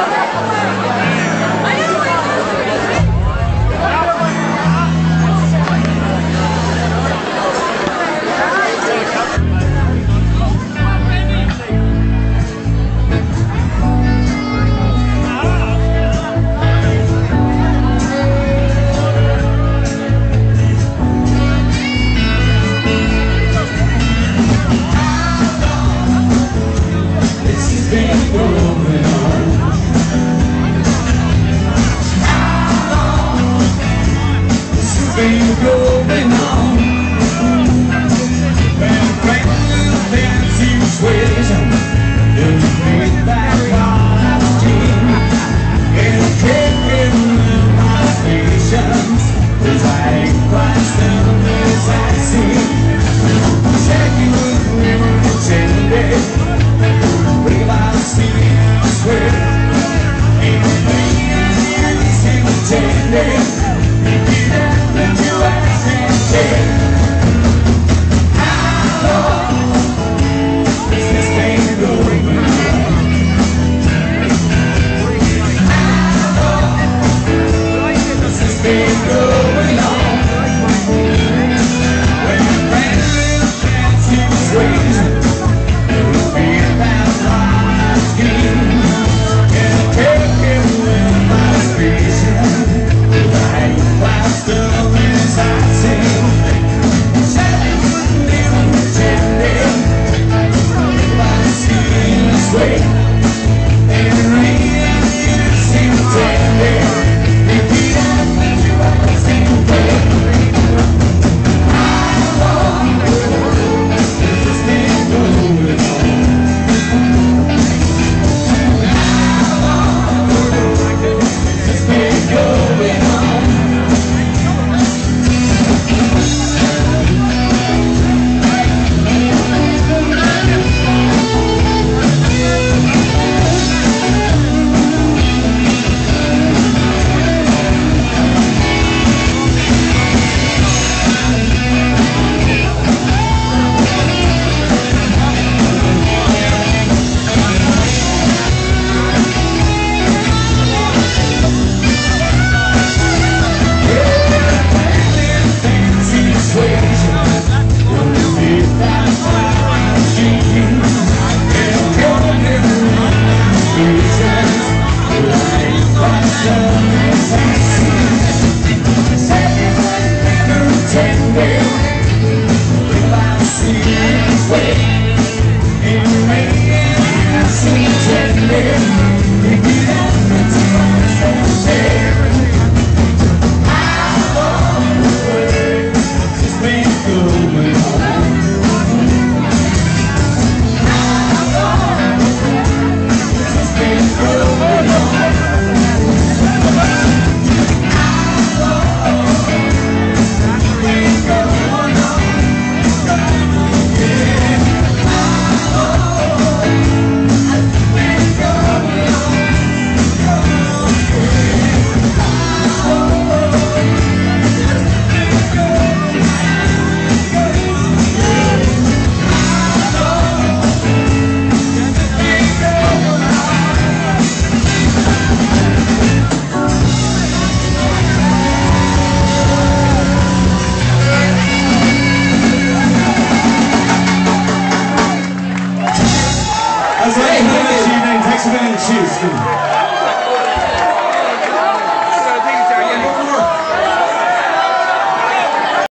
Come That's